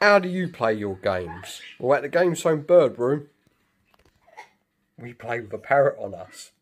How do you play your games? Well, at the Game Zone Bird Room, we play with a parrot on us.